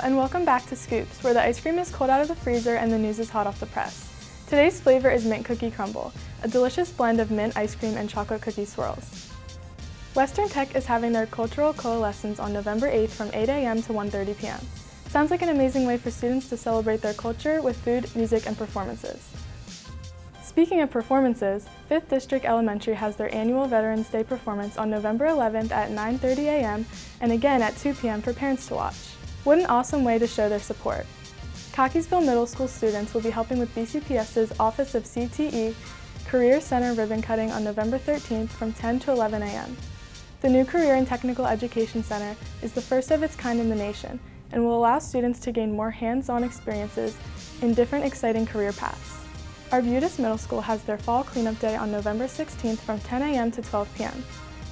and welcome back to Scoops, where the ice cream is cold out of the freezer and the news is hot off the press. Today's flavor is Mint Cookie Crumble, a delicious blend of mint ice cream and chocolate cookie swirls. Western Tech is having their cultural coalescence on November 8th from 8 a.m. to 1.30 p.m. Sounds like an amazing way for students to celebrate their culture with food, music, and performances. Speaking of performances, 5th District Elementary has their annual Veterans Day performance on November 11th at 9.30 a.m. and again at 2 p.m. for parents to watch. What an awesome way to show their support. Cockeysville Middle School students will be helping with BCPS's Office of CTE Career Center ribbon cutting on November 13th from 10 to 11 a.m. The new Career and Technical Education Center is the first of its kind in the nation and will allow students to gain more hands-on experiences in different exciting career paths. Arbutus Middle School has their Fall Cleanup Day on November 16th from 10 a.m. to 12 p.m.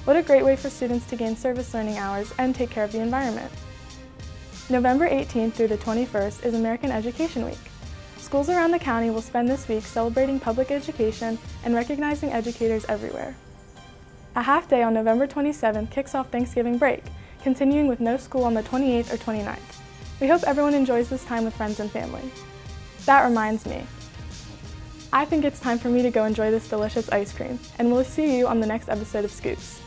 What a great way for students to gain service learning hours and take care of the environment. November 18th through the 21st is American Education Week. Schools around the county will spend this week celebrating public education and recognizing educators everywhere. A half day on November 27th kicks off Thanksgiving break, continuing with no school on the 28th or 29th. We hope everyone enjoys this time with friends and family. That reminds me, I think it's time for me to go enjoy this delicious ice cream, and we'll see you on the next episode of Scoops.